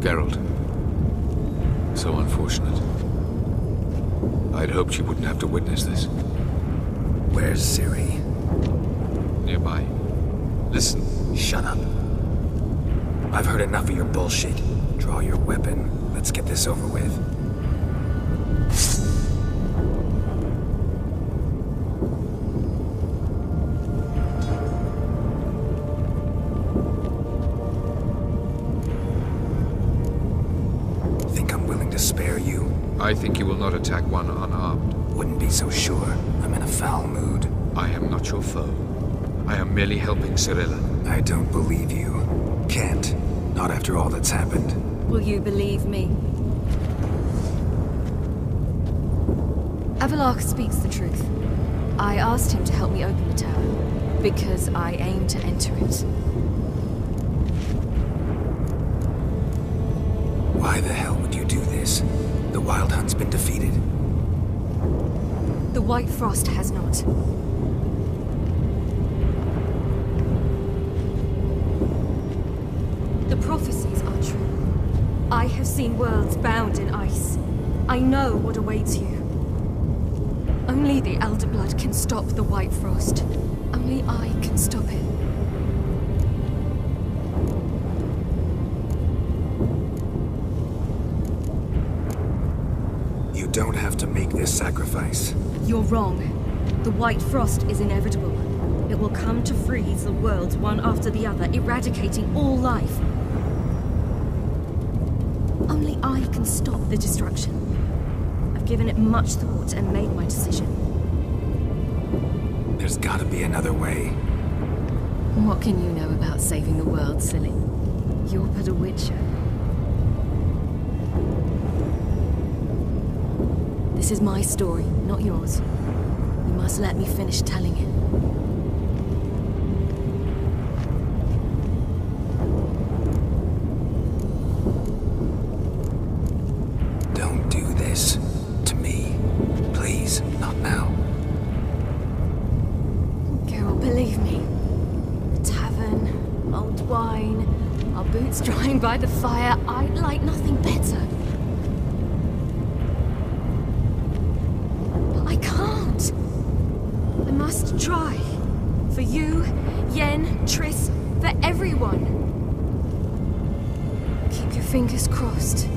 Geralt. So unfortunate. I'd hoped you wouldn't have to witness this. Where's Ciri? Nearby. Listen. Shut up. I've heard enough of your bullshit. Draw your weapon. Let's get this over with. I think you will not attack one unarmed. Wouldn't be so sure. I'm in a foul mood. I am not your foe. I am merely helping Cirilla. I don't believe you. Can't. Not after all that's happened. Will you believe me? Avallac'h speaks the truth. I asked him to help me open the tower, because I aim to enter it. Why the hell would you do this? The Wild Hunt's been defeated. The White Frost has not. The prophecies are true. I have seen worlds bound in ice. I know what awaits you. Only the Elder Blood can stop the White Frost. Only I can stop it. Don't have to make this sacrifice. You're wrong. The White Frost is inevitable. It will come to freeze the worlds one after the other, eradicating all life. Only I can stop the destruction. I've given it much thought and made my decision. There's gotta be another way. What can you know about saving the world, silly? You're but a witcher. This is my story, not yours. You must let me finish telling it. Don't do this. To me. Please, not now. Geralt, believe me. Tavern, old wine, our boots drying by the fire, I'd like nothing better. But I can't. I must try. For you, Yen, Triss, for everyone. Keep your fingers crossed.